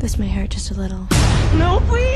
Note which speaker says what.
Speaker 1: This may hurt just a little.
Speaker 2: No, please!